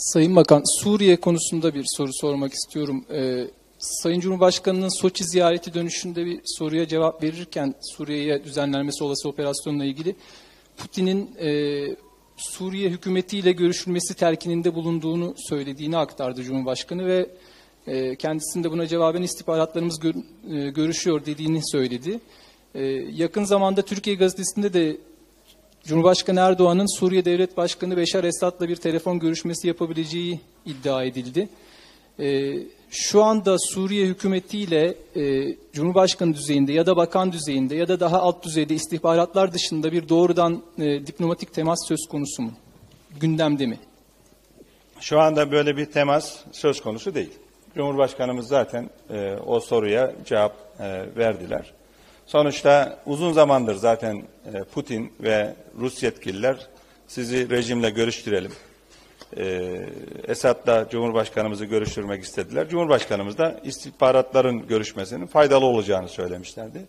Sayın Bakan, Suriye konusunda bir soru sormak istiyorum. Ee, Sayın Cumhurbaşkanı'nın Soçi ziyareti dönüşünde bir soruya cevap verirken Suriye'ye düzenlenmesi olası operasyonla ilgili Putin'in e, Suriye hükümetiyle görüşülmesi terkininde bulunduğunu söylediğini aktardı Cumhurbaşkanı ve e, kendisinde buna cevaben istihbaratlarımız gör, e, görüşüyor dediğini söyledi. E, yakın zamanda Türkiye Gazetesi'nde de Cumhurbaşkanı Erdoğan'ın Suriye Devlet Başkanı Beşar Esad'la bir telefon görüşmesi yapabileceği iddia edildi. Ee, şu anda Suriye hükümetiyle e, Cumhurbaşkanı düzeyinde ya da bakan düzeyinde ya da daha alt düzeyde istihbaratlar dışında bir doğrudan e, diplomatik temas söz konusu mu? Gündemde mi? Şu anda böyle bir temas söz konusu değil. Cumhurbaşkanımız zaten e, o soruya cevap e, verdiler. Sonuçta uzun zamandır zaten e, Putin ve Rus yetkililer sizi rejimle görüştürelim. E, Esad'la Cumhurbaşkanımızı görüştürmek istediler. Cumhurbaşkanımız da istihbaratların görüşmesinin faydalı olacağını söylemişlerdi.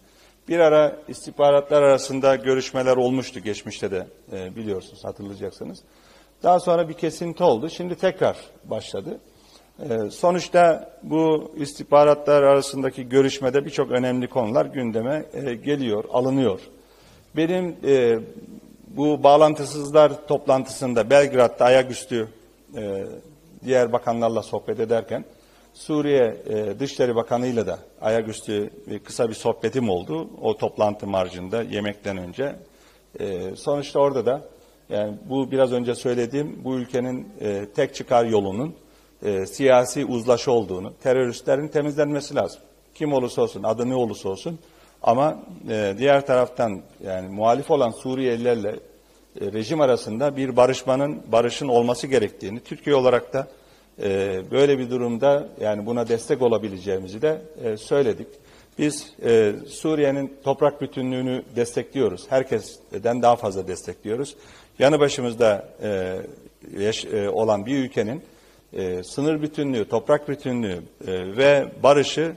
Bir ara istihbaratlar arasında görüşmeler olmuştu geçmişte de e, biliyorsunuz hatırlayacaksınız. Daha sonra bir kesinti oldu. Şimdi tekrar başladı. Ee, sonuçta bu istihbaratlar arasındaki görüşmede birçok önemli konular gündeme e, geliyor, alınıyor. Benim e, bu bağlantısızlar toplantısında Belgrad'da ayaküstü e, diğer bakanlarla sohbet ederken Suriye Dışişleri Bakanı ile de ayaküstü kısa bir sohbetim oldu. O toplantı marjında yemekten önce. Sonuçta orada da yani bu biraz önce söylediğim bu ülkenin tek çıkar yolunun e, siyasi uzlaşı olduğunu, teröristlerin temizlenmesi lazım. Kim olursa olsun, adı ne olursa olsun. Ama e, diğer taraftan yani muhalif olan Suriyelilerle e, rejim arasında bir barışmanın, barışın olması gerektiğini, Türkiye olarak da e, böyle bir durumda yani buna destek olabileceğimizi de e, söyledik. Biz e, Suriye'nin toprak bütünlüğünü destekliyoruz. Herkesten daha fazla destekliyoruz. Yanı başımızda e, yaş, e, olan bir ülkenin e, sınır bütünlüğü, toprak bütünlüğü e, ve barışı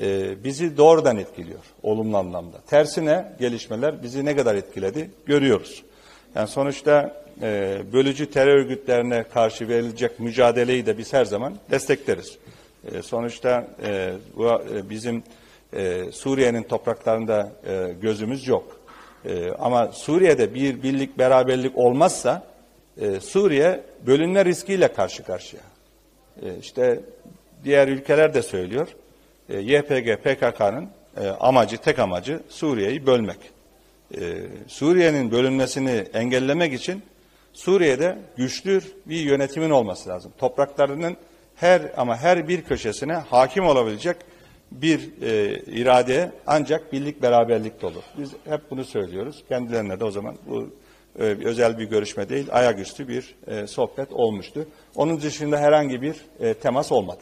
e, bizi doğrudan etkiliyor olumlu anlamda. Tersine gelişmeler bizi ne kadar etkiledi görüyoruz. Yani sonuçta e, bölücü terör örgütlerine karşı verilecek mücadeleyi de biz her zaman destekleriz. E, sonuçta e, bu, e, bizim e, Suriye'nin topraklarında e, gözümüz yok. E, ama Suriye'de bir birlik beraberlik olmazsa e, Suriye bölünme riskiyle karşı karşıya. E, işte diğer ülkeler de söylüyor. E, YPG, PKK'nın e, amacı, tek amacı Suriye'yi bölmek. E, Suriye'nin bölünmesini engellemek için Suriye'de güçlü bir yönetimin olması lazım. Topraklarının her ama her bir köşesine hakim olabilecek bir e, irade ancak birlik beraberlikte olur. Biz hep bunu söylüyoruz. Kendilerine de o zaman bu e, özel bir görüşme değil, ayaküstü bir e, sohbet olmuştu. Onun dışında herhangi bir e, temas olmadı.